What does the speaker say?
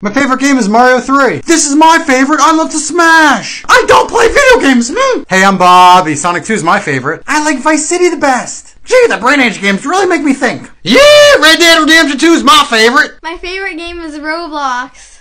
My favorite game is Mario 3. This is my favorite. I love to smash. I don't play video games. Hmm. Hey, I'm Bobby. Sonic 2 is my favorite. I like Vice City the best. Gee, the Brain Age games really make me think. Yeah, Red Dead Redemption 2 is my favorite. My favorite game is Roblox.